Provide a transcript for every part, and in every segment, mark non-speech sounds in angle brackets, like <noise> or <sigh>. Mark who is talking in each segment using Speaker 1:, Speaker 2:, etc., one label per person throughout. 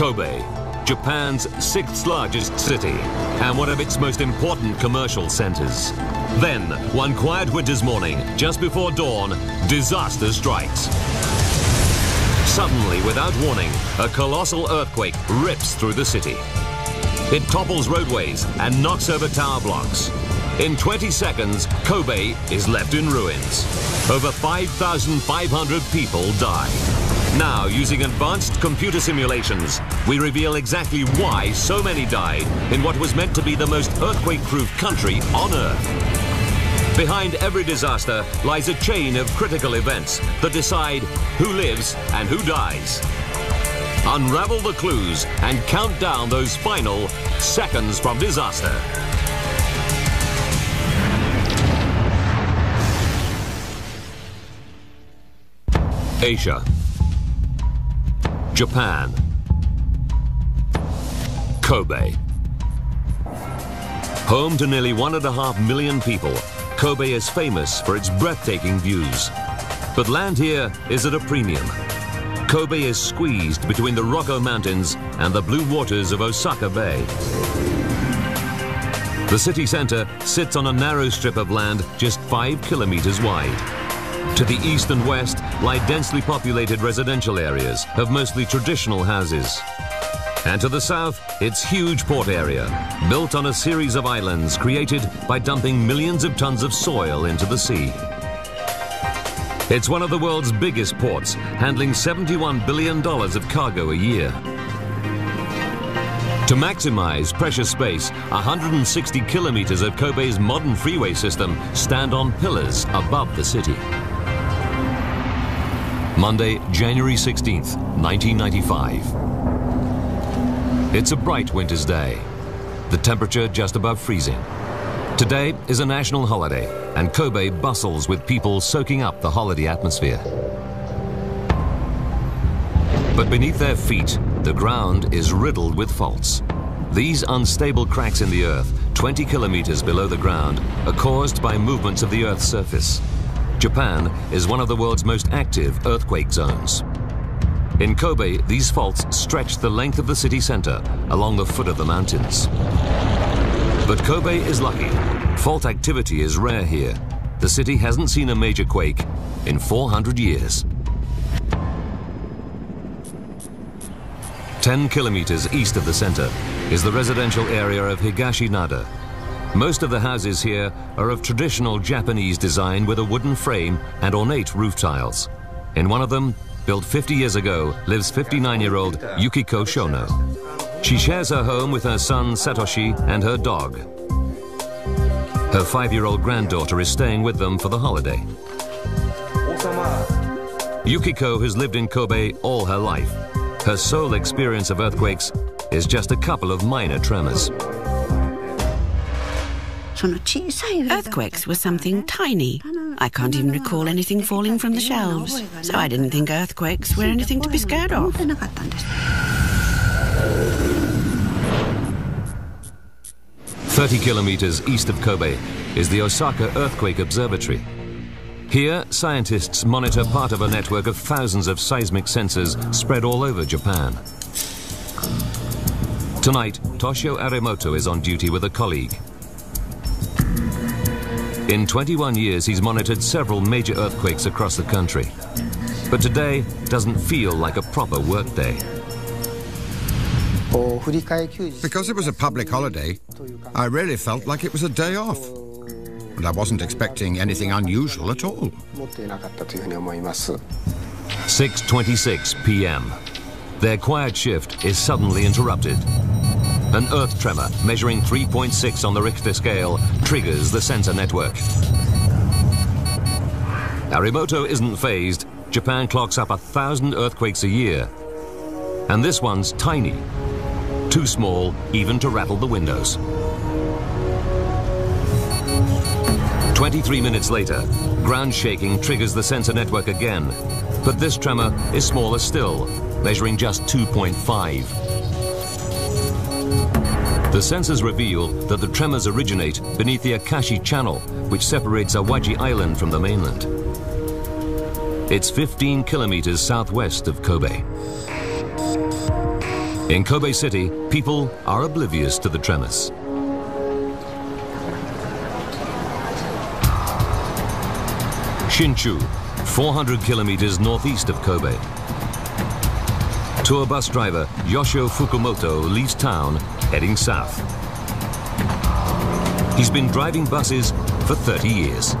Speaker 1: Kobe, Japan's sixth largest city and one of its most important commercial centers. Then, one quiet winter's morning, just before dawn, disaster strikes. Suddenly, without warning, a colossal earthquake rips through the city. It topples roadways and knocks over tower blocks. In 20 seconds, Kobe is left in ruins. Over 5,500 people die. Now, using advanced computer simulations, we reveal exactly why so many died in what was meant to be the most earthquake-proof country on Earth. Behind every disaster lies a chain of critical events that decide who lives and who dies. Unravel the clues and count down those final seconds from disaster. Asia. Japan. Kobe. Home to nearly one and a half million people, Kobe is famous for its breathtaking views. But land here is at a premium. Kobe is squeezed between the Rokko Mountains and the blue waters of Osaka Bay. The city center sits on a narrow strip of land just five kilometers wide. To the east and west lie densely populated residential areas of mostly traditional houses. And to the south, its huge port area, built on a series of islands created by dumping millions of tons of soil into the sea. It's one of the world's biggest ports, handling $71 billion of cargo a year. To maximize precious space, 160 kilometers of Kobe's modern freeway system stand on pillars above the city. Monday, January 16th, 1995. It's a bright winter's day. The temperature just above freezing. Today is a national holiday, and Kobe bustles with people soaking up the holiday atmosphere. But beneath their feet, the ground is riddled with faults. These unstable cracks in the earth, 20 kilometers below the ground, are caused by movements of the Earth's surface. Japan is one of the world's most active earthquake zones. In Kobe, these faults stretch the length of the city center along the foot of the mountains. But Kobe is lucky. Fault activity is rare here. The city hasn't seen a major quake in 400 years. 10 kilometers east of the center is the residential area of Higashinada. Most of the houses here are of traditional Japanese design with a wooden frame and ornate roof tiles. In one of them, built 50 years ago, lives 59-year-old Yukiko Shono. She shares her home with her son Satoshi and her dog. Her five-year-old granddaughter is staying with them for the holiday. Yukiko has lived in Kobe all her life. Her sole experience of earthquakes is just a couple of minor tremors.
Speaker 2: Earthquakes were something tiny. I can't even recall anything falling from the shelves, so I didn't think earthquakes were anything to be scared of.
Speaker 1: Thirty kilometers east of Kobe is the Osaka Earthquake Observatory. Here, scientists monitor part of a network of thousands of seismic sensors spread all over Japan. Tonight, Toshio Arimoto is on duty with a colleague. In 21 years, he's monitored several major earthquakes across the country. But today doesn't feel like a proper workday.
Speaker 3: Because it was a public holiday, I really felt like it was a day off and I wasn't expecting anything unusual at all.
Speaker 1: 6.26 p.m. Their quiet shift is suddenly interrupted. An earth tremor measuring 3.6 on the Richter scale triggers the sensor network. Arimoto isn't fazed. Japan clocks up a thousand earthquakes a year. And this one's tiny. Too small even to rattle the windows. 23 minutes later, ground shaking triggers the sensor network again. But this tremor is smaller still, measuring just 2.5. The sensors reveal that the tremors originate beneath the Akashi Channel, which separates Awaji Island from the mainland. It's 15 kilometers southwest of Kobe. In Kobe City, people are oblivious to the tremors. Shinshu, 400 kilometers northeast of Kobe. Tour bus driver Yoshio Fukumoto leaves town heading south. He's been driving buses for 30 years.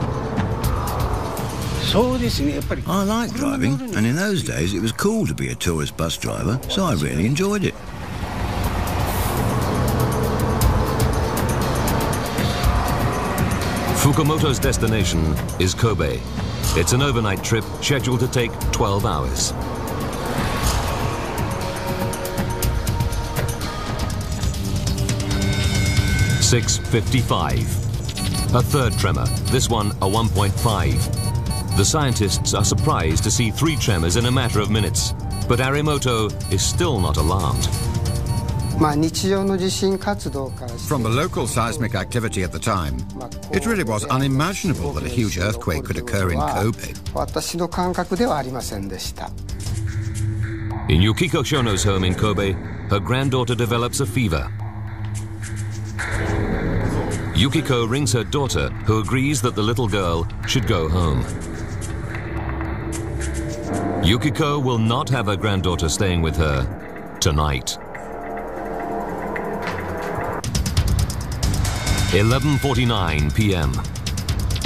Speaker 4: I like driving, and in those days it was cool to be a tourist bus driver, so I really enjoyed it.
Speaker 1: Fukumoto's destination is Kobe. It's an overnight trip scheduled to take 12 hours. Six fifty-five. A third tremor, this one a 1.5. The scientists are surprised to see three tremors in a matter of minutes, but Arimoto is still not alarmed.
Speaker 3: From the local seismic activity at the time, it really was unimaginable that a huge earthquake could occur in Kobe.
Speaker 1: In Yukiko Shono's home in Kobe, her granddaughter develops a fever. Yukiko rings her daughter, who agrees that the little girl should go home. Yukiko will not have her granddaughter staying with her tonight. 11.49 p.m.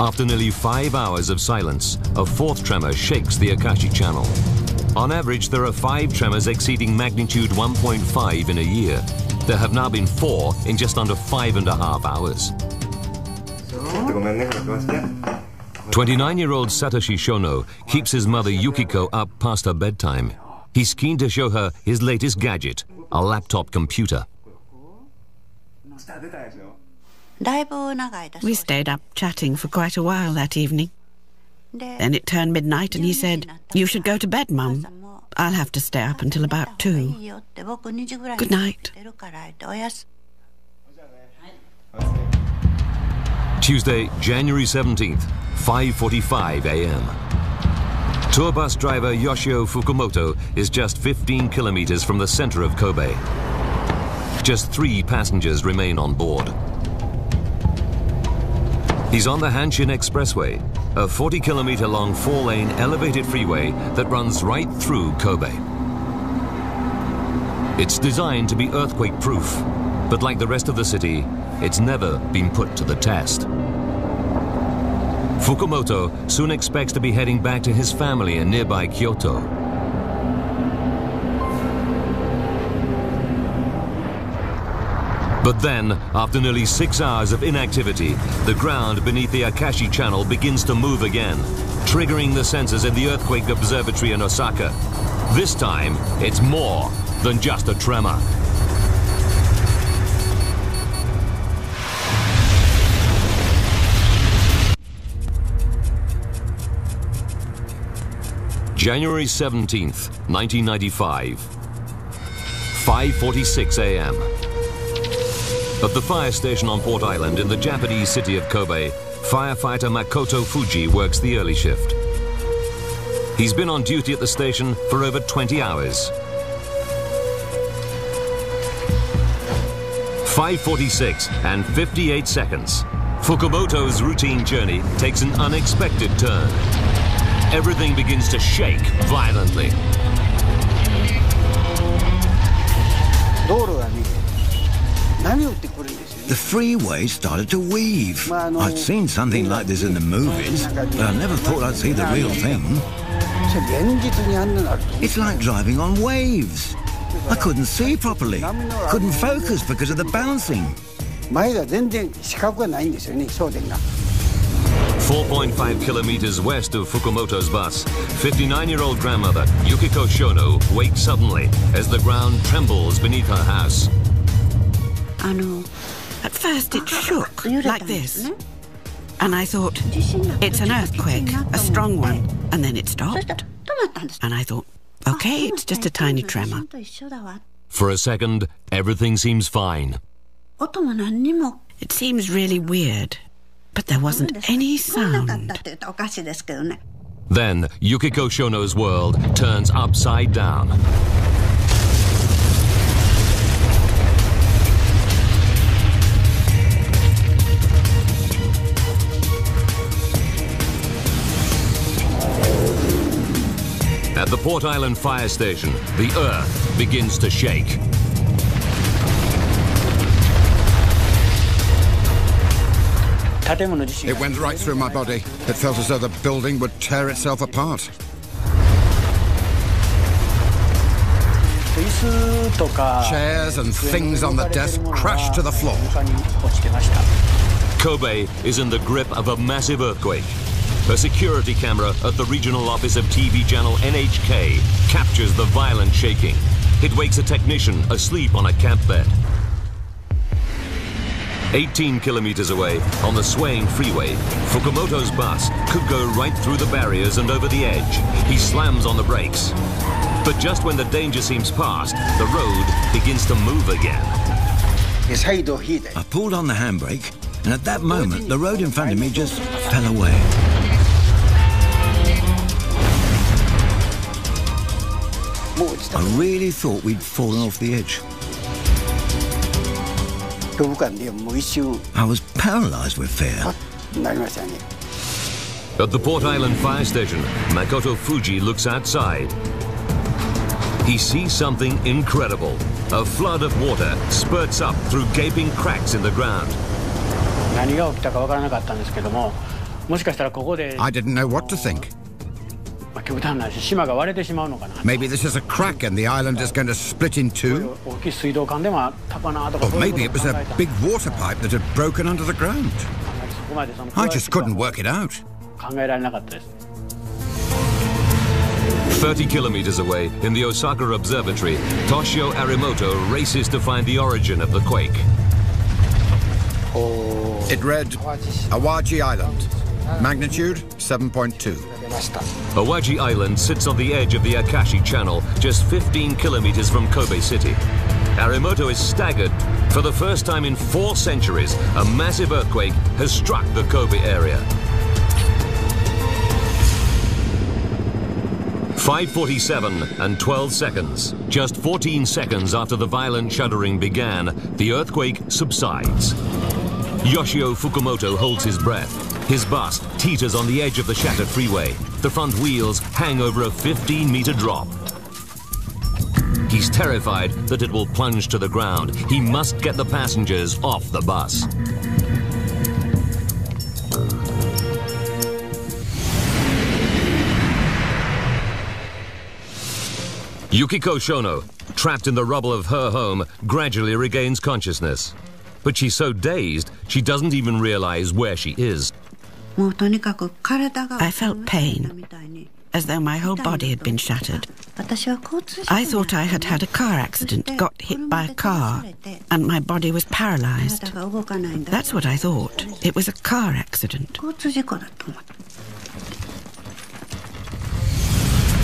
Speaker 1: After nearly five hours of silence, a fourth tremor shakes the Akashi Channel. On average, there are five tremors exceeding magnitude 1.5 in a year. There have now been four in just under five and a half hours. 29-year-old Satoshi Shono keeps his mother Yukiko up past her bedtime. He's keen to show her his latest gadget, a laptop computer.
Speaker 2: We stayed up chatting for quite a while that evening. Then it turned midnight and he said, You should go to bed, Mum. I'll have to stay up until about two. Good night.
Speaker 1: Tuesday, January 17th, 5.45 a.m. Tour bus driver Yoshio Fukumoto is just 15 kilometers from the center of Kobe. Just three passengers remain on board. He's on the Hanshin Expressway, a 40 kilometer long four lane elevated freeway that runs right through Kobe. It's designed to be earthquake proof, but like the rest of the city, it's never been put to the test. Fukumoto soon expects to be heading back to his family in nearby Kyoto. But then, after nearly six hours of inactivity, the ground beneath the Akashi Channel begins to move again, triggering the sensors in the earthquake observatory in Osaka. This time, it's more than just a tremor. January 17th, 1995. 5.46 a.m. At the fire station on Port Island in the Japanese city of Kobe, firefighter Makoto Fuji works the early shift. He's been on duty at the station for over 20 hours. 5.46 and 58 seconds. Fukumoto's routine journey takes an unexpected turn everything begins to shake violently.
Speaker 4: The freeway started to weave. I'd seen something like this in the movies, but I never thought I'd see the real thing. It's like driving on waves. I couldn't see properly, couldn't focus because of the bouncing.
Speaker 1: 4.5 kilometers west of Fukumoto's bus, 59-year-old grandmother Yukiko Shono wakes suddenly as the ground trembles beneath her house.
Speaker 2: At first it shook like this. And I thought, it's an earthquake, a strong one. And then it stopped. And I thought, oh, okay, it's just a tiny tremor.
Speaker 1: For a second, everything seems fine.
Speaker 2: It seems really weird but there wasn't any sound.
Speaker 1: Then Yukiko Shono's world turns upside down. Port Island fire station, the earth begins to shake.
Speaker 3: It went right through my body. It felt as though the building would tear itself apart. Chairs and things on the desk crashed to the floor.
Speaker 1: Kobe is in the grip of a massive earthquake. A security camera at the regional office of TV channel NHK captures the violent shaking. It wakes a technician asleep on a camp bed. 18 kilometers away, on the swaying freeway, Fukumoto's bus could go right through the barriers and over the edge. He slams on the brakes. But just when the danger seems past, the road begins to move again.
Speaker 4: I pulled on the handbrake, and at that moment, the road in front of me just fell away. I really thought we'd fallen off the edge. I was paralyzed with fear.
Speaker 1: At the Port Island fire station, Makoto Fuji looks outside. He sees something incredible. A flood of water spurts up through gaping cracks in the ground.
Speaker 3: I didn't know what to think. Maybe this is a crack and the island is going to split in two. Or maybe it was a big water pipe that had broken under the ground. I just couldn't work it out.
Speaker 1: 30 kilometers away, in the Osaka Observatory, Toshio Arimoto races to find the origin of the quake.
Speaker 3: It read Awaji Island, magnitude 7.2.
Speaker 1: Awaji Island sits on the edge of the Akashi Channel, just 15 kilometers from Kobe City. Arimoto is staggered. For the first time in four centuries, a massive earthquake has struck the Kobe area. 5.47 and 12 seconds. Just 14 seconds after the violent shuddering began, the earthquake subsides. Yoshio Fukumoto holds his breath. His bus teeters on the edge of the shattered freeway. The front wheels hang over a 15-meter drop. He's terrified that it will plunge to the ground. He must get the passengers off the bus. Yukiko Shono, trapped in the rubble of her home, gradually regains consciousness. But she's so dazed, she doesn't even realize where she is.
Speaker 2: I felt pain, as though my whole body had been shattered. I thought I had had a car accident, got hit by a car, and my body was paralyzed. That's what I thought. It was a car accident.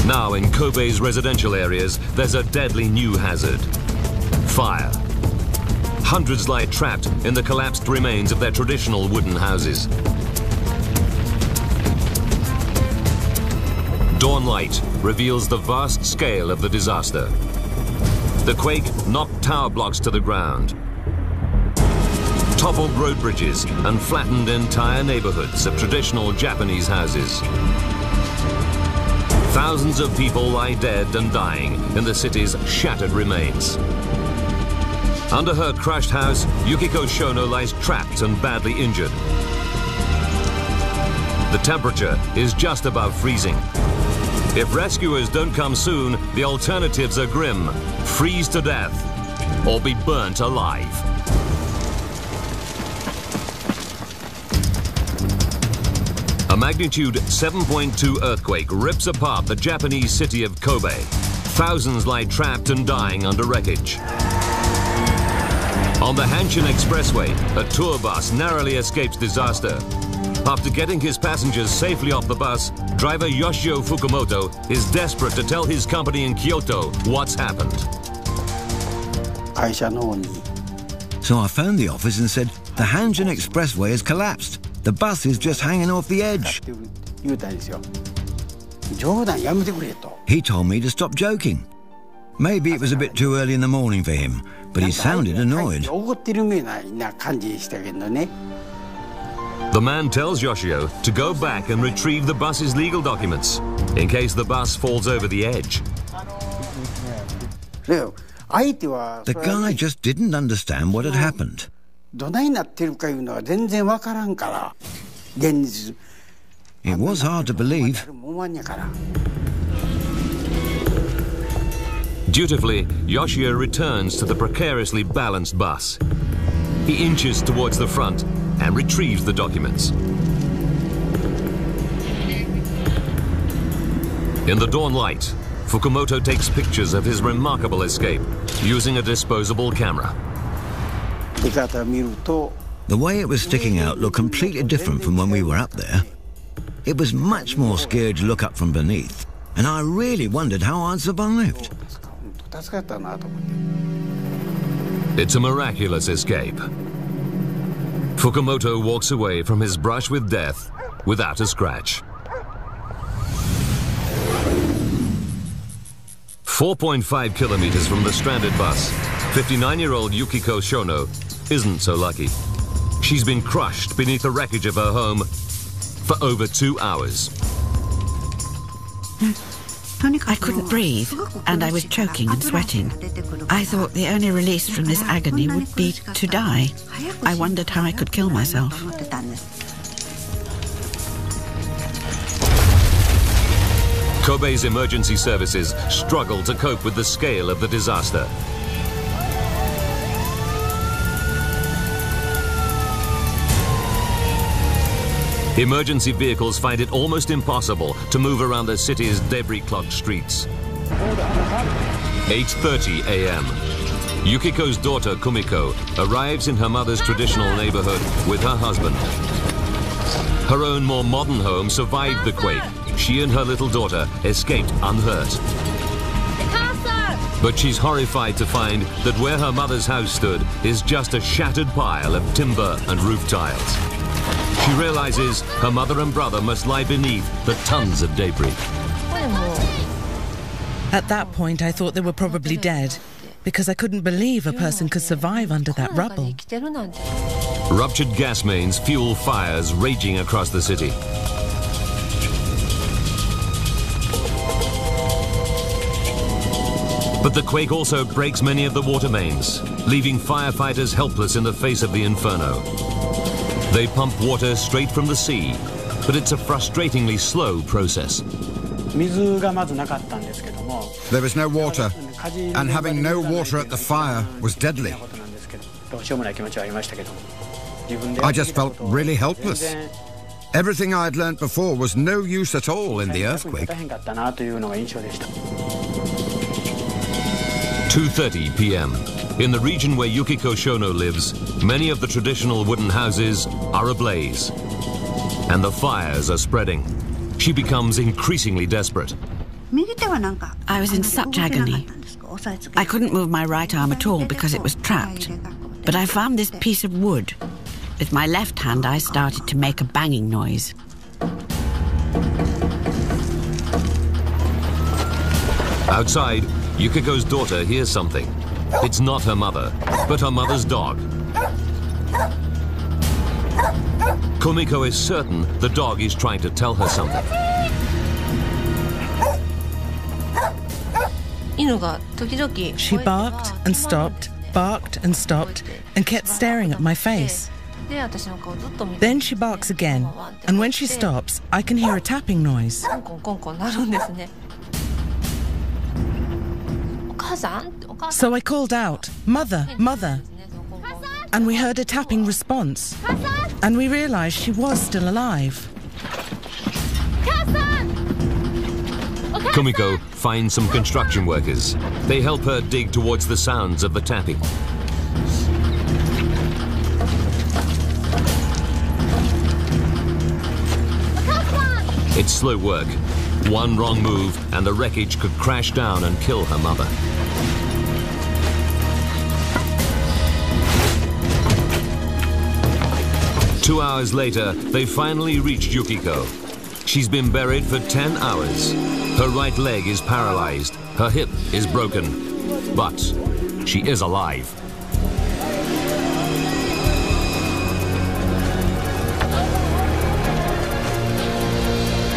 Speaker 1: Now, in Kobe's residential areas, there's a deadly new hazard fire. Hundreds lie trapped in the collapsed remains of their traditional wooden houses. Dawnlight reveals the vast scale of the disaster. The quake knocked tower blocks to the ground, toppled road bridges and flattened entire neighborhoods of traditional Japanese houses. Thousands of people lie dead and dying in the city's shattered remains. Under her crushed house, Yukiko Shono lies trapped and badly injured. The temperature is just above freezing. If rescuers don't come soon, the alternatives are grim. Freeze to death or be burnt alive. A magnitude 7.2 earthquake rips apart the Japanese city of Kobe. Thousands lie trapped and dying under wreckage. On the Hanshin Expressway, a tour bus narrowly escapes disaster. After getting his passengers safely off the bus, driver Yoshio Fukumoto is desperate to tell his company in Kyoto what's happened.
Speaker 4: So I phoned the office and said, the Hanshin Expressway has collapsed. The bus is just hanging off the edge. He told me to stop joking. Maybe it was a bit too early in the morning for him, but he sounded annoyed.
Speaker 1: The man tells Yoshio to go back and retrieve the bus's legal documents in case the bus falls over the edge.
Speaker 4: The guy just didn't understand what had happened. It was hard to believe.
Speaker 1: Dutifully, Yoshio returns to the precariously balanced bus. He inches towards the front and retrieves the documents. In the dawn light, Fukumoto takes pictures of his remarkable escape using a disposable camera.
Speaker 4: The way it was sticking out looked completely different from when we were up there. It was much more scary to look up from beneath, and I really wondered how I'd survived.
Speaker 1: It's a miraculous escape. Fukumoto walks away from his brush with death without a scratch. 4.5 kilometers from the stranded bus, 59-year-old Yukiko Shono isn't so lucky. She's been crushed beneath the wreckage of her home for over two hours. <laughs>
Speaker 2: I couldn't breathe, and I was choking and sweating. I thought the only release from this agony would be to die. I wondered how I could kill myself.
Speaker 1: Kobe's emergency services struggle to cope with the scale of the disaster. Emergency vehicles find it almost impossible to move around the city's debris-clogged streets. 8.30 a.m. Yukiko's daughter, Kumiko, arrives in her mother's traditional neighborhood with her husband. Her own more modern home survived the quake. She and her little daughter escaped unhurt. But she's horrified to find that where her mother's house stood is just a shattered pile of timber and roof tiles. She realizes her mother and brother must lie beneath the tons of debris.
Speaker 5: At that point, I thought they were probably dead because I couldn't believe a person could survive under that rubble.
Speaker 1: Ruptured gas mains fuel fires raging across the city. But the quake also breaks many of the water mains, leaving firefighters helpless in the face of the inferno. They pump water straight from the sea, but it's a frustratingly slow process.
Speaker 3: There was no water, and having no water at the fire was deadly. I just felt really helpless. Everything I had learnt before was no use at all in the earthquake.
Speaker 1: 2.30 p.m. In the region where Yukiko Shono lives, many of the traditional wooden houses are ablaze. And the fires are spreading. She becomes increasingly desperate.
Speaker 2: I was in such agony. I couldn't move my right arm at all because it was trapped. But I found this piece of wood. With my left hand, I started to make a banging noise.
Speaker 1: Outside, Yukiko's daughter hears something. It's not her mother, but her mother's dog. Kumiko is certain the dog is trying to tell her something.
Speaker 5: She barked and stopped, barked and stopped, and kept staring at my face. Then she barks again, and when she stops, I can hear a tapping noise. So I called out, Mother, Mother. And we heard a tapping response. And we realized she was still alive.
Speaker 1: Oh, Kumiko finds some construction workers. They help her dig towards the sounds of the tapping. It's slow work. One wrong move and the wreckage could crash down and kill her mother. Two hours later, they finally reached Yukiko. She's been buried for 10 hours. Her right leg is paralyzed. Her hip is broken. But she is alive.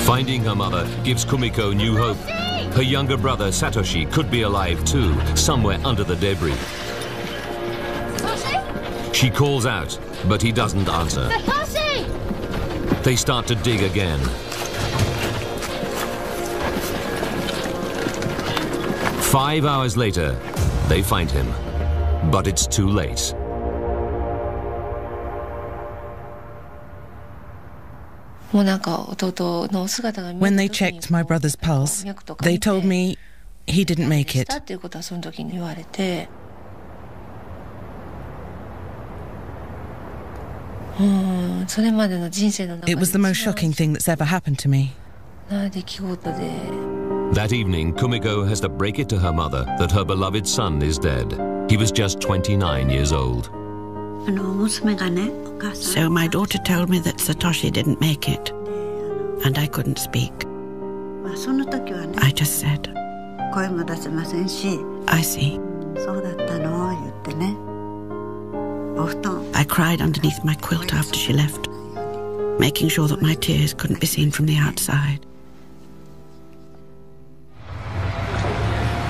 Speaker 1: Finding her mother gives Kumiko new hope. Her younger brother, Satoshi, could be alive too, somewhere under the debris. She calls out, but he doesn't answer. They start to dig again. Five hours later, they find him. But it's too late.
Speaker 5: When they checked my brother's pulse, they told me he didn't make it. It was the most shocking thing that's ever happened to me.
Speaker 1: That evening, Kumiko has to break it to her mother that her beloved son is dead. He was just 29 years old.
Speaker 2: So my daughter told me that Satoshi didn't make it, and I couldn't speak. I just said, I see. I cried underneath my quilt after she left, making sure that my tears couldn't be seen from the outside.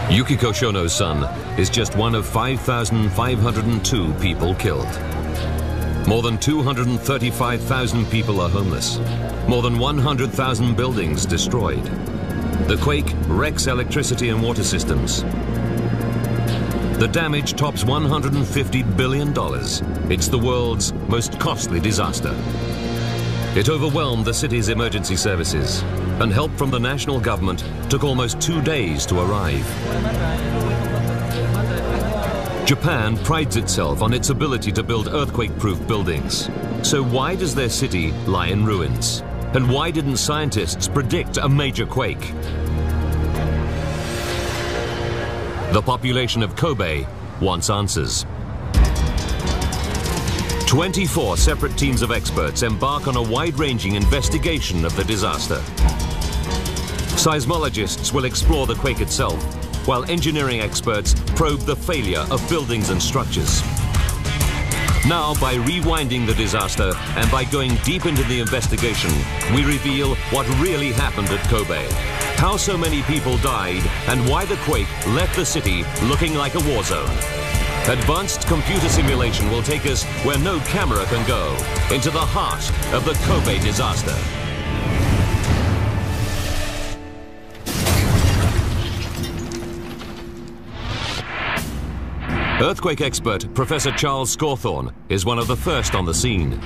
Speaker 1: Yukiko Shono's son is just one of 5,502 people killed. More than 235,000 people are homeless. More than 100,000 buildings destroyed. The quake wrecks electricity and water systems. The damage tops $150 billion. It's the world's most costly disaster. It overwhelmed the city's emergency services, and help from the national government took almost two days to arrive. Japan prides itself on its ability to build earthquake-proof buildings. So why does their city lie in ruins? And why didn't scientists predict a major quake? The population of Kobe wants answers. 24 separate teams of experts embark on a wide-ranging investigation of the disaster. Seismologists will explore the quake itself, while engineering experts probe the failure of buildings and structures. Now, by rewinding the disaster and by going deep into the investigation, we reveal what really happened at Kobe, how so many people died, and why the quake left the city looking like a war zone. Advanced computer simulation will take us where no camera can go, into the heart of the Kobe disaster. Earthquake expert Professor Charles Scawthorn is one of the first on the scene.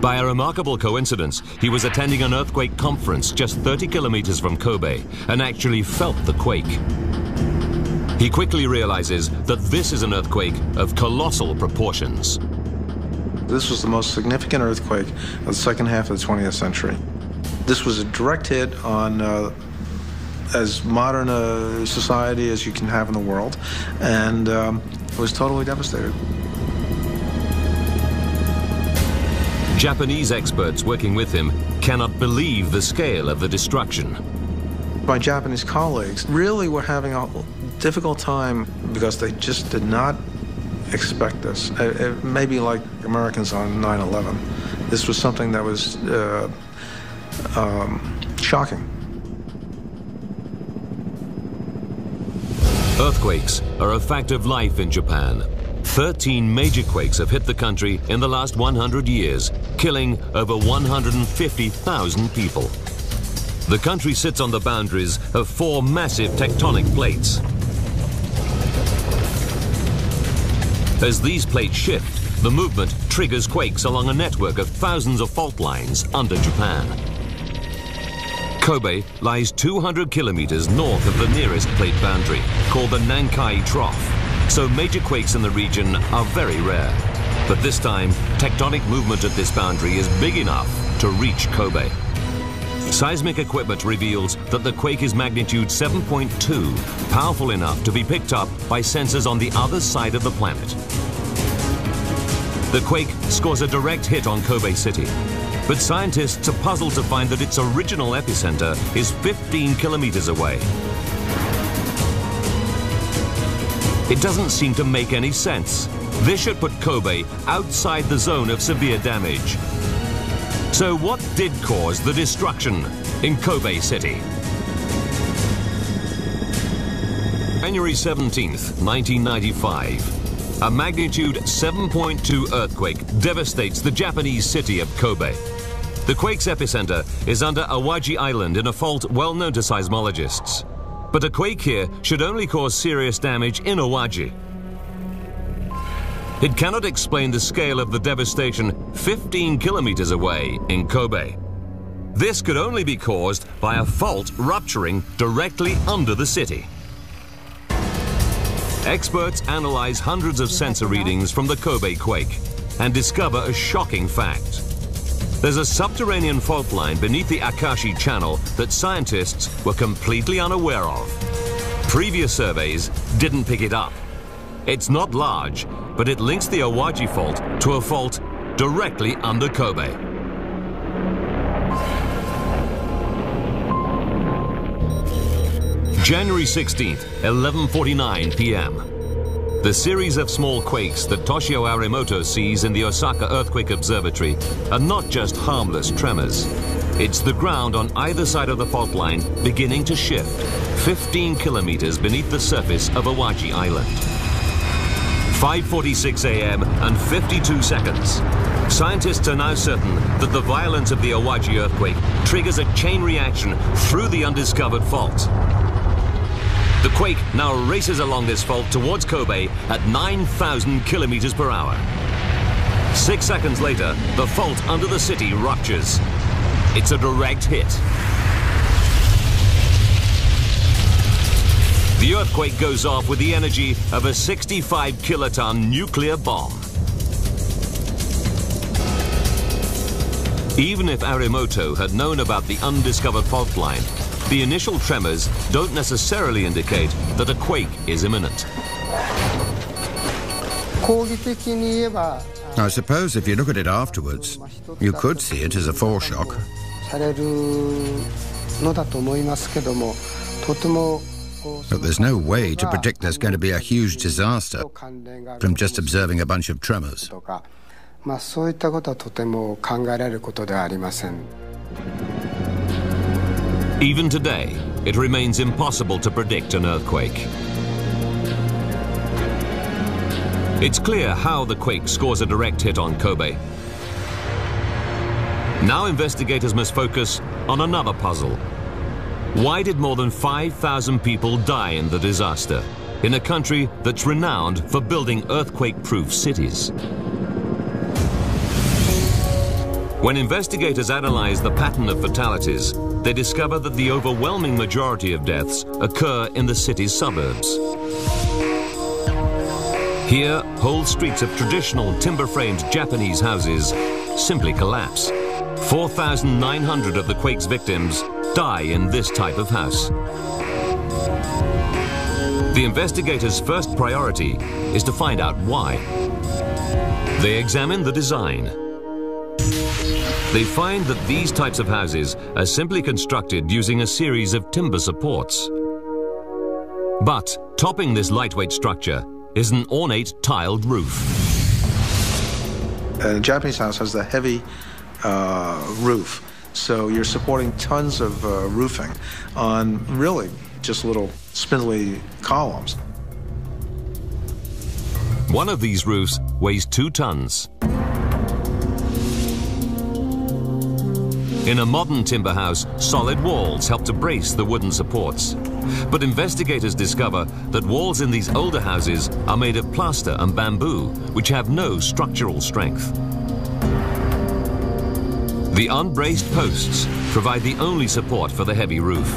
Speaker 1: By a remarkable coincidence, he was attending an earthquake conference just 30 kilometers from Kobe and actually felt the quake. He quickly realizes that this is an earthquake of colossal proportions.
Speaker 6: This was the most significant earthquake of the second half of the 20th century. This was a direct hit on uh, as modern a society as you can have in the world, and um, it was totally devastated.
Speaker 1: Japanese experts working with him cannot believe the scale of the destruction.
Speaker 6: My Japanese colleagues really were having a difficult time because they just did not expect this. It, it maybe like Americans on 9-11. This was something that was uh, um, shocking.
Speaker 1: Earthquakes are a fact of life in Japan. 13 major quakes have hit the country in the last 100 years, killing over 150,000 people. The country sits on the boundaries of four massive tectonic plates. As these plates shift, the movement triggers quakes along a network of thousands of fault lines under Japan. Kobe lies 200 kilometers north of the nearest plate boundary, called the Nankai Trough, so major quakes in the region are very rare. But this time, tectonic movement at this boundary is big enough to reach Kobe. Seismic equipment reveals that the quake is magnitude 7.2, powerful enough to be picked up by sensors on the other side of the planet. The quake scores a direct hit on Kobe City, but scientists are puzzled to find that its original epicenter is 15 kilometers away. It doesn't seem to make any sense. This should put Kobe outside the zone of severe damage. So what did cause the destruction in Kobe City? January 17th, 1995. A magnitude 7.2 earthquake devastates the Japanese city of Kobe. The quake's epicenter is under Awaji Island in a fault well known to seismologists. But a quake here should only cause serious damage in Awaji. It cannot explain the scale of the devastation 15 kilometers away in Kobe. This could only be caused by a fault rupturing directly under the city. Experts analyze hundreds of sensor readings from the Kobe quake and discover a shocking fact. There's a subterranean fault line beneath the Akashi Channel that scientists were completely unaware of. Previous surveys didn't pick it up. It's not large, but it links the Awaji Fault to a fault directly under Kobe. January 16th, 11.49 p.m. The series of small quakes that Toshio Arimoto sees in the Osaka Earthquake Observatory are not just harmless tremors. It's the ground on either side of the fault line beginning to shift, 15 kilometers beneath the surface of Awaji Island. 5.46 a.m. and 52 seconds. Scientists are now certain that the violence of the Awaji earthquake triggers a chain reaction through the undiscovered fault. The quake now races along this fault towards Kobe at 9,000 kilometers per hour. Six seconds later, the fault under the city ruptures. It's a direct hit. The earthquake goes off with the energy of a 65 kiloton nuclear bomb. Even if Arimoto had known about the undiscovered fault line, the initial tremors don't necessarily indicate that a quake is imminent.
Speaker 3: I suppose if you look at it afterwards, you could see it as a foreshock. But there's no way to predict there's going to be a huge disaster from just observing a bunch of tremors. まあ、そういったことはとても考えられることではありません。
Speaker 1: Even today, it remains impossible to predict an earthquake. It's clear how the quake scores a direct hit on Kobe. Now investigators must focus on another puzzle. Why did more than 5,000 people die in the disaster, in a country that's renowned for building earthquake-proof cities? When investigators analyze the pattern of fatalities, they discover that the overwhelming majority of deaths occur in the city's suburbs. Here, whole streets of traditional timber-framed Japanese houses simply collapse. 4,900 of the quake's victims die in this type of house. The investigators' first priority is to find out why. They examine the design, they find that these types of houses are simply constructed using a series of timber supports. But topping this lightweight structure is an ornate tiled roof.
Speaker 6: A Japanese house has a heavy uh, roof, so you're supporting tons of uh, roofing on really just little spindly columns.
Speaker 1: One of these roofs weighs two tons. In a modern timber house, solid walls help to brace the wooden supports. But investigators discover that walls in these older houses are made of plaster and bamboo, which have no structural strength. The unbraced posts provide the only support for the heavy roof.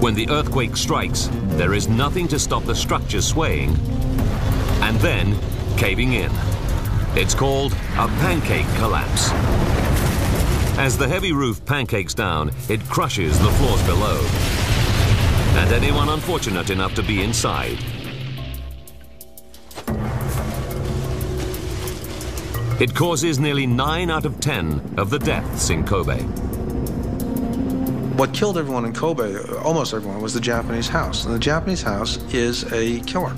Speaker 1: When the earthquake strikes, there is nothing to stop the structure swaying and then caving in. It's called a pancake collapse. As the heavy roof pancakes down, it crushes the floors below. And anyone unfortunate enough to be inside. It causes nearly 9 out of 10 of the deaths in Kobe.
Speaker 6: What killed everyone in Kobe, almost everyone, was the Japanese house. And the Japanese house is a killer.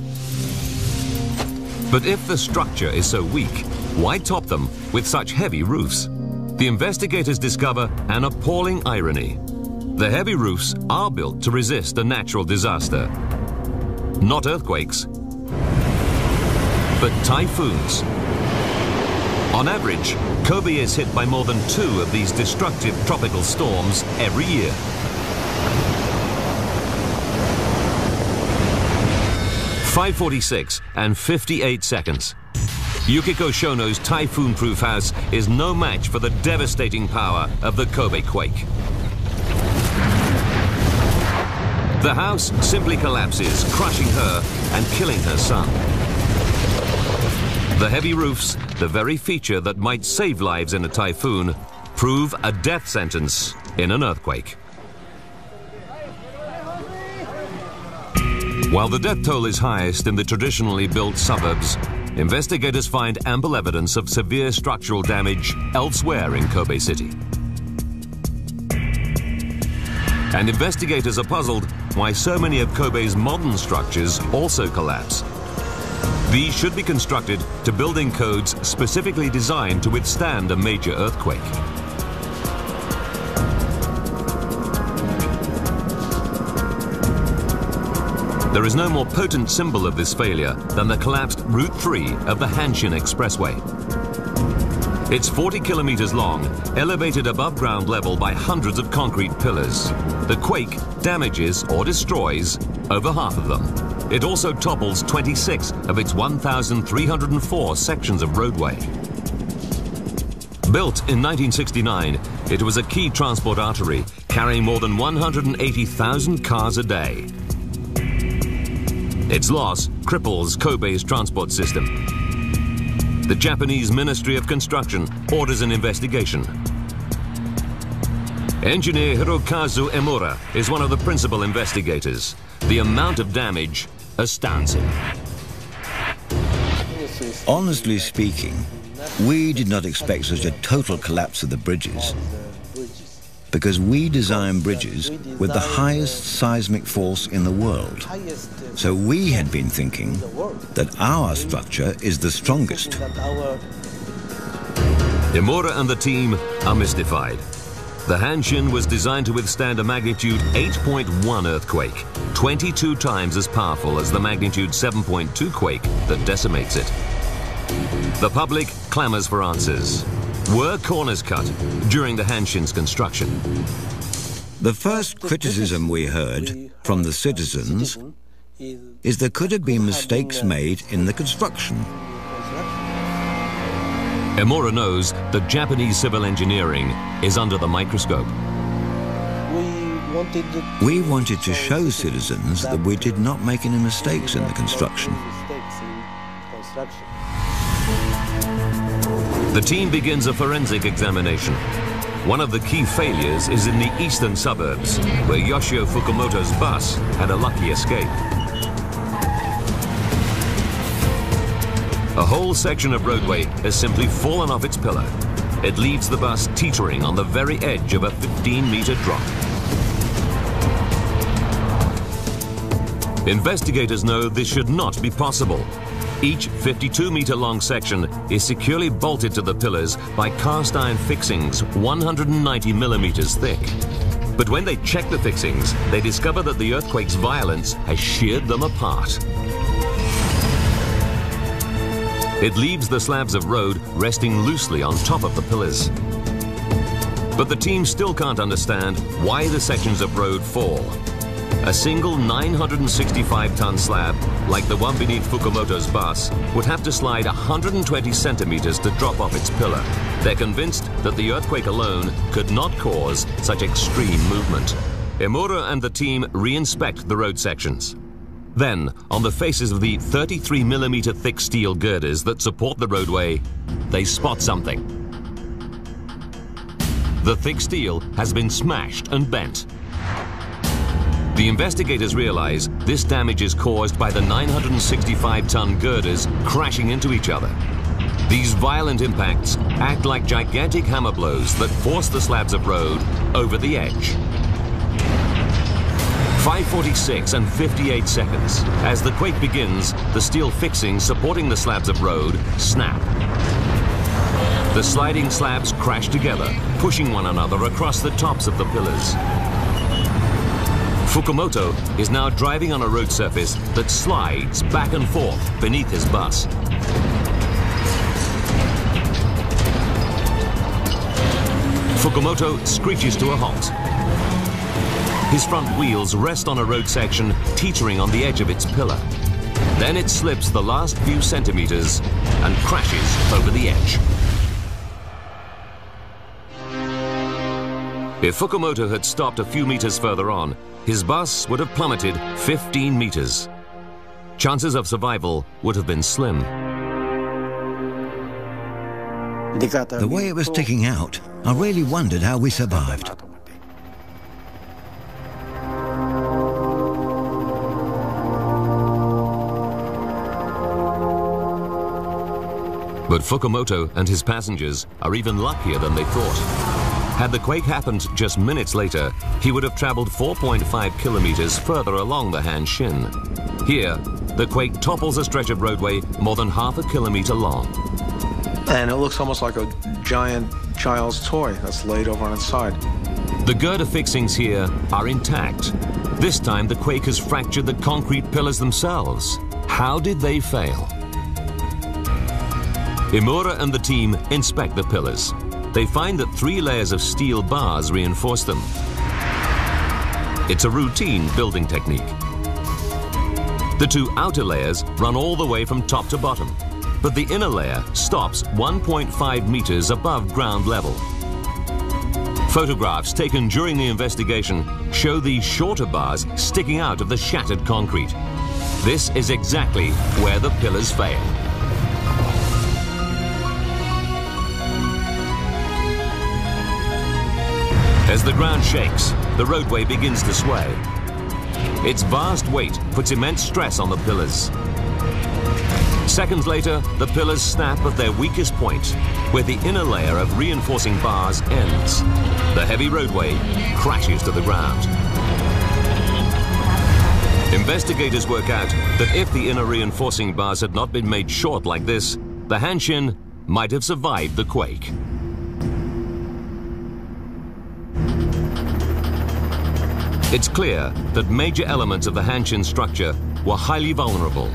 Speaker 1: But if the structure is so weak, why top them with such heavy roofs? The investigators discover an appalling irony. The heavy roofs are built to resist a natural disaster. Not earthquakes, but typhoons. On average, Kobe is hit by more than two of these destructive tropical storms every year. Five forty-six and fifty-eight seconds. Yukiko Shono's typhoon-proof house is no match for the devastating power of the Kobe quake. The house simply collapses, crushing her and killing her son. The heavy roofs, the very feature that might save lives in a typhoon, prove a death sentence in an earthquake. While the death toll is highest in the traditionally built suburbs, investigators find ample evidence of severe structural damage elsewhere in Kobe City. And investigators are puzzled why so many of Kobe's modern structures also collapse. These should be constructed to building codes specifically designed to withstand a major earthquake. There is no more potent symbol of this failure than the collapsed Route 3 of the Hanshin Expressway. It's 40 kilometers long, elevated above ground level by hundreds of concrete pillars. The quake damages or destroys over half of them. It also topples 26 of its 1,304 sections of roadway. Built in 1969, it was a key transport artery, carrying more than 180,000 cars a day. Its loss cripples Kobe's transport system the Japanese Ministry of Construction orders an investigation. Engineer Hirokazu Emura is one of the principal investigators. The amount of damage astounds him.
Speaker 4: Honestly speaking, we did not expect such a total collapse of the bridges because we design bridges with the highest seismic force in the world. So we had been thinking that our structure is the strongest.
Speaker 1: Emura and the team are mystified. The Hanshin was designed to withstand a magnitude 8.1 earthquake, 22 times as powerful as the magnitude 7.2 quake that decimates it. The public clamors for answers. Were corners cut during the Hanshin's construction?
Speaker 4: The first criticism we heard from the citizens is there could have been mistakes made in the construction.
Speaker 1: Emura knows that Japanese civil engineering is under the microscope.
Speaker 4: We wanted to show citizens that we did not make any mistakes in the construction.
Speaker 1: The team begins a forensic examination. One of the key failures is in the eastern suburbs, where Yoshio Fukumoto's bus had a lucky escape. A whole section of roadway has simply fallen off its pillar. It leaves the bus teetering on the very edge of a 15-meter drop. Investigators know this should not be possible, each 52-meter long section is securely bolted to the pillars by cast iron fixings 190 millimeters thick. But when they check the fixings, they discover that the earthquake's violence has sheared them apart. It leaves the slabs of road resting loosely on top of the pillars. But the team still can't understand why the sections of road fall a single 965-ton slab, like the one beneath Fukumoto's bus, would have to slide 120 centimeters to drop off its pillar. They're convinced that the earthquake alone could not cause such extreme movement. Emura and the team re-inspect the road sections. Then, on the faces of the 33 millimeter thick steel girders that support the roadway, they spot something. The thick steel has been smashed and bent, the investigators realize this damage is caused by the 965-ton girders crashing into each other. These violent impacts act like gigantic hammer blows that force the slabs of road over the edge. 546 and 58 seconds. As the quake begins, the steel fixings supporting the slabs of road snap. The sliding slabs crash together, pushing one another across the tops of the pillars. Fukumoto is now driving on a road surface that slides back and forth beneath his bus. Fukumoto screeches to a halt. His front wheels rest on a road section teetering on the edge of its pillar. Then it slips the last few centimeters and crashes over the edge. If Fukumoto had stopped a few meters further on, his bus would have plummeted 15 meters. Chances of survival would have been slim.
Speaker 4: The way it was sticking out, I really wondered how we survived.
Speaker 1: But Fukumoto and his passengers are even luckier than they thought. Had the quake happened just minutes later, he would have traveled 4.5 kilometers further along the Hanshin. Here, the quake topples a stretch of roadway more than half a kilometer long.
Speaker 6: And it looks almost like a giant child's toy that's laid over on its side.
Speaker 1: The girder fixings here are intact. This time the quake has fractured the concrete pillars themselves. How did they fail? Emura and the team inspect the pillars. They find that three layers of steel bars reinforce them. It's a routine building technique. The two outer layers run all the way from top to bottom but the inner layer stops 1.5 meters above ground level. Photographs taken during the investigation show these shorter bars sticking out of the shattered concrete. This is exactly where the pillars fail. As the ground shakes, the roadway begins to sway. Its vast weight puts immense stress on the pillars. Seconds later, the pillars snap at their weakest point, where the inner layer of reinforcing bars ends. The heavy roadway crashes to the ground. Investigators work out that if the inner reinforcing bars had not been made short like this, the Hanshin might have survived the quake. It's clear that major elements of the Hanshin structure were highly vulnerable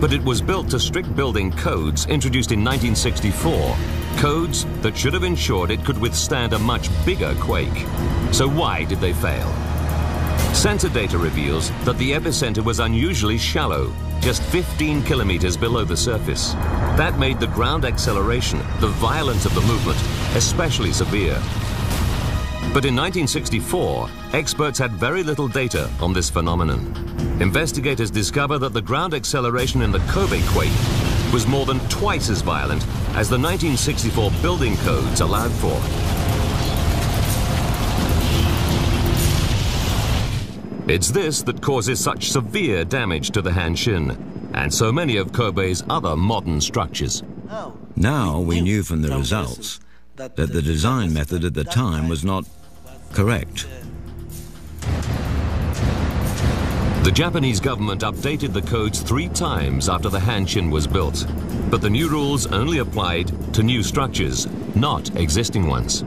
Speaker 1: but it was built to strict building codes introduced in 1964, codes that should have ensured it could withstand a much bigger quake. So why did they fail? Sensor data reveals that the epicenter was unusually shallow, just 15 kilometers below the surface. That made the ground acceleration, the violence of the movement, especially severe. But in 1964, experts had very little data on this phenomenon. Investigators discover that the ground acceleration in the Kobe quake was more than twice as violent as the 1964 building codes allowed for. It's this that causes such severe damage to the Hanshin and so many of Kobe's other modern structures.
Speaker 4: Now we knew from the results that the design method at the time was not correct.
Speaker 1: The Japanese government updated the codes three times after the Hanshin was built, but the new rules only applied to new structures, not existing ones.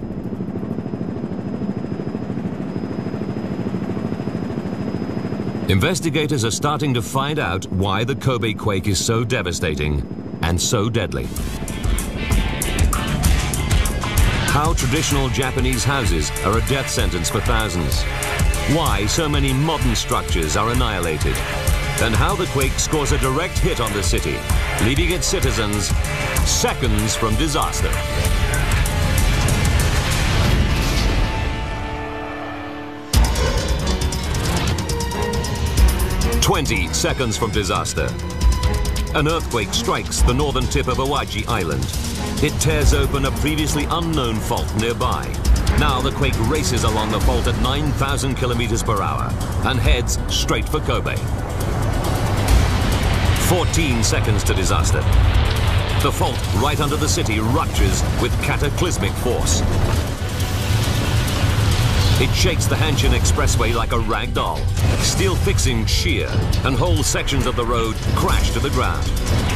Speaker 1: Investigators are starting to find out why the Kobe quake is so devastating and so deadly. How traditional Japanese houses are a death sentence for thousands. Why so many modern structures are annihilated. And how the quake scores a direct hit on the city, leaving its citizens seconds from disaster. Twenty seconds from disaster. An earthquake strikes the northern tip of Awaji Island. It tears open a previously unknown fault nearby. Now the quake races along the fault at 9,000 kilometers per hour and heads straight for Kobe. 14 seconds to disaster. The fault right under the city ruptures with cataclysmic force. It shakes the Hanshin Expressway like a rag doll. Steel fixings shear, and whole sections of the road crash to the ground.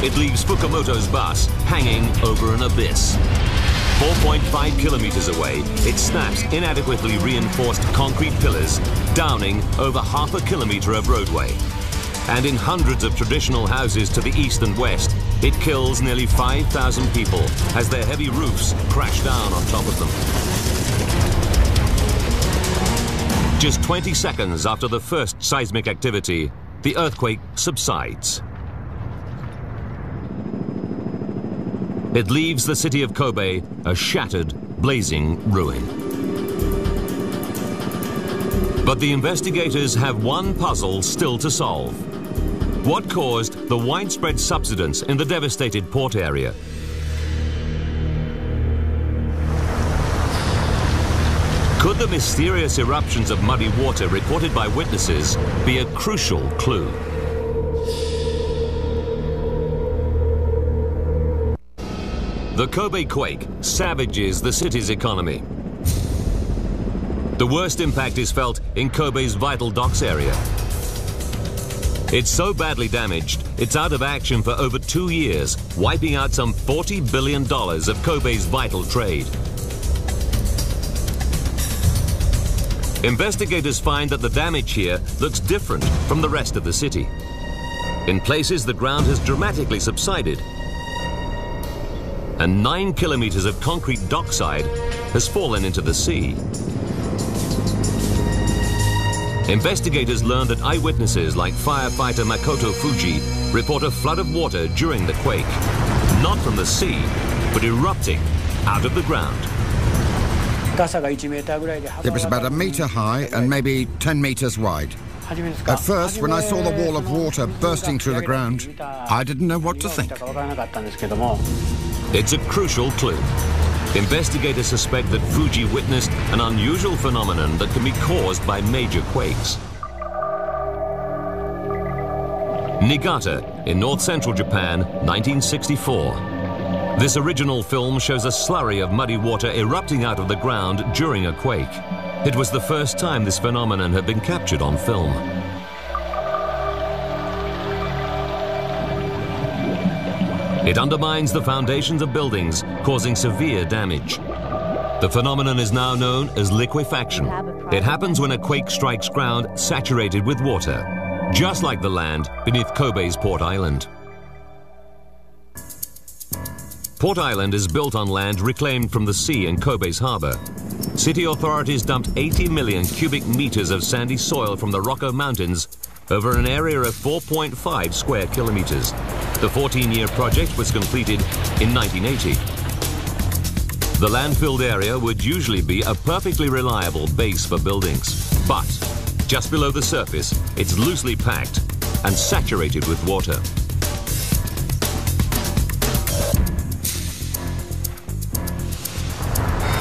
Speaker 1: It leaves Fukumoto's bus hanging over an abyss. 4.5 kilometers away, it snaps inadequately reinforced concrete pillars, downing over half a kilometer of roadway. And in hundreds of traditional houses to the east and west, it kills nearly 5,000 people as their heavy roofs crash down on top of them. Just 20 seconds after the first seismic activity, the earthquake subsides. It leaves the city of Kobe a shattered, blazing ruin. But the investigators have one puzzle still to solve. What caused the widespread subsidence in the devastated port area? Could the mysterious eruptions of muddy water reported by witnesses be a crucial clue? The Kobe quake savages the city's economy. The worst impact is felt in Kobe's vital docks area. It's so badly damaged, it's out of action for over two years, wiping out some $40 billion of Kobe's vital trade. Investigators find that the damage here looks different from the rest of the city. In places, the ground has dramatically subsided, and nine kilometers of concrete dockside has fallen into the sea. Investigators learned that eyewitnesses like firefighter Makoto Fuji report a flood of water during the quake, not from the sea, but erupting out of the ground.
Speaker 3: It was about a metre high and maybe 10 metres wide. At first, when I saw the wall of water bursting through the ground, I didn't know what to think.
Speaker 1: It's a crucial clue. Investigators suspect that Fuji witnessed an unusual phenomenon that can be caused by major quakes. Niigata in north-central Japan, 1964. This original film shows a slurry of muddy water erupting out of the ground during a quake. It was the first time this phenomenon had been captured on film. It undermines the foundations of buildings, causing severe damage. The phenomenon is now known as liquefaction. It happens when a quake strikes ground saturated with water, just like the land beneath Kobe's Port Island. Port Island is built on land reclaimed from the sea in Kobe's harbor. City authorities dumped 80 million cubic meters of sandy soil from the Rokko Mountains over an area of 4.5 square kilometers. The 14-year project was completed in 1980. The landfilled area would usually be a perfectly reliable base for buildings. But just below the surface, it's loosely packed and saturated with water.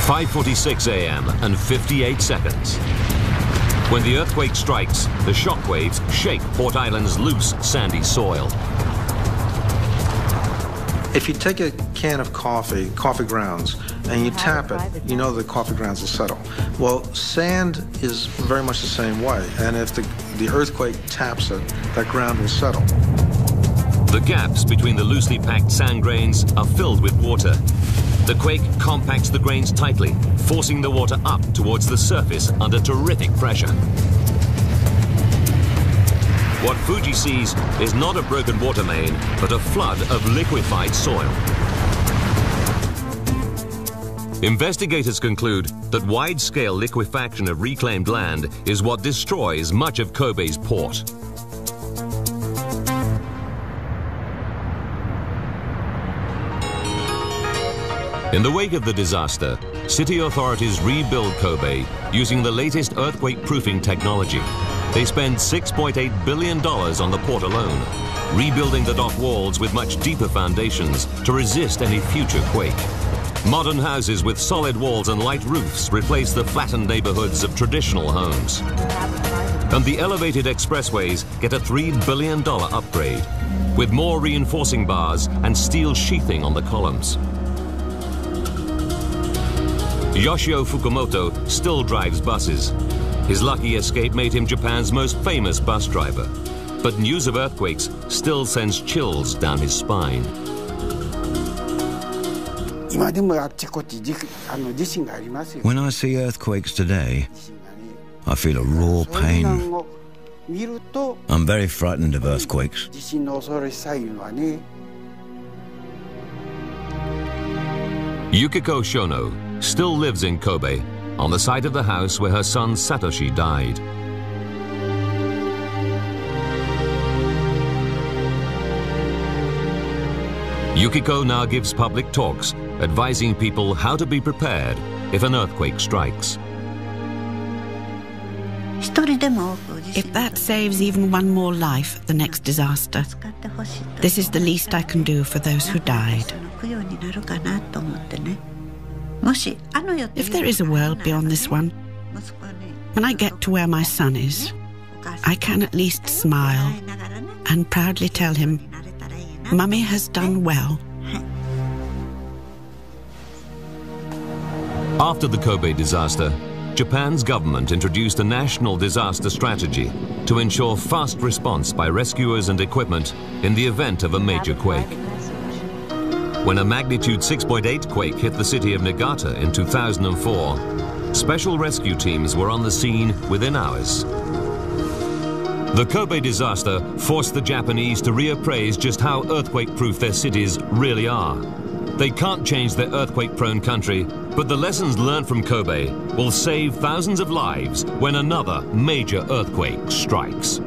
Speaker 1: Five forty-six a.m. and 58 seconds. When the earthquake strikes, the shock waves shake Port Island's loose, sandy soil.
Speaker 6: If you take a can of coffee, coffee grounds, and you tap it, you know the coffee grounds will settle. Well, sand is very much the same way, and if the, the earthquake taps it, that ground will settle.
Speaker 1: The gaps between the loosely packed sand grains are filled with water, the quake compacts the grains tightly, forcing the water up towards the surface under terrific pressure. What Fuji sees is not a broken water main, but a flood of liquefied soil. Investigators conclude that wide-scale liquefaction of reclaimed land is what destroys much of Kobe's port. In the wake of the disaster, city authorities rebuild Kobe using the latest earthquake-proofing technology. They spend $6.8 billion on the port alone, rebuilding the dock walls with much deeper foundations to resist any future quake. Modern houses with solid walls and light roofs replace the flattened neighborhoods of traditional homes. And the elevated expressways get a $3 billion upgrade, with more reinforcing bars and steel sheathing on the columns. Yoshio Fukumoto still drives buses. His lucky escape made him Japan's most famous bus driver. But news of earthquakes still sends chills down his spine.
Speaker 4: When I see earthquakes today, I feel a raw pain. I'm very frightened of earthquakes.
Speaker 1: Yukiko Shono still lives in Kobe, on the site of the house where her son Satoshi died. Yukiko now gives public talks, advising people how to be prepared if an earthquake strikes.
Speaker 2: If that saves even one more life the next disaster, this is the least I can do for those who died. If there is a world beyond this one, when I get to where my son is, I can at least smile and proudly tell him, Mummy has done well.
Speaker 1: After the Kobe disaster, Japan's government introduced a national disaster strategy to ensure fast response by rescuers and equipment in the event of a major quake. When a magnitude 6.8 quake hit the city of Niigata in 2004, special rescue teams were on the scene within hours. The Kobe disaster forced the Japanese to reappraise just how earthquake-proof their cities really are. They can't change their earthquake-prone country, but the lessons learned from Kobe will save thousands of lives when another major earthquake strikes.